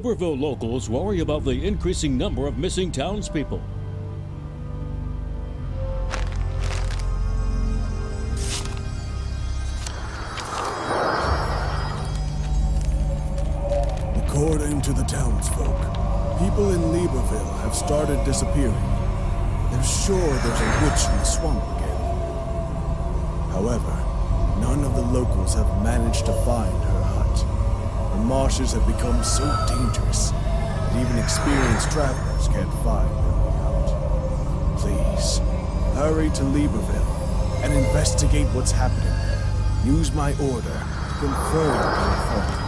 Liberville locals worry about the increasing number of missing townspeople. According to the townsfolk, people in Liberville have started disappearing. They're sure there's a witch in the swamp again. However, none of the locals have managed to find her. The marshes have become so dangerous that even experienced travelers can't find their way out. Please, hurry to Liberville and investigate what's happening there. Use my order to confirm the authority.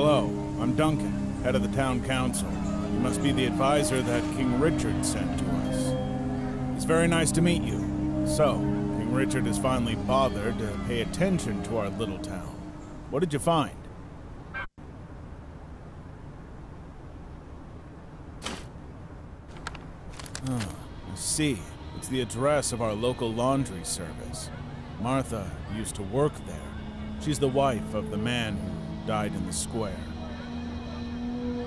Hello, I'm Duncan, head of the town council. You must be the advisor that King Richard sent to us. It's very nice to meet you. So, King Richard has finally bothered to pay attention to our little town. What did you find? Oh, I see. It's the address of our local laundry service. Martha used to work there. She's the wife of the man who died in the square.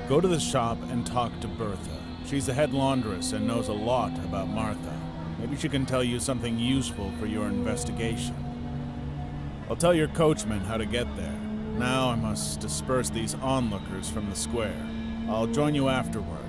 Go to the shop and talk to Bertha. She's the head laundress and knows a lot about Martha. Maybe she can tell you something useful for your investigation. I'll tell your coachman how to get there. Now I must disperse these onlookers from the square. I'll join you afterward.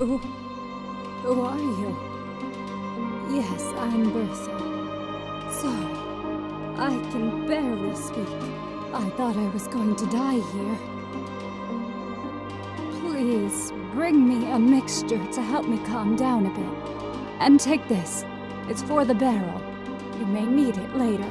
Who. Who are you? Yes, I'm Bertha. Sorry. I can barely speak. I thought I was going to die here. Please, bring me a mixture to help me calm down a bit. And take this. It's for the barrel. You may need it later.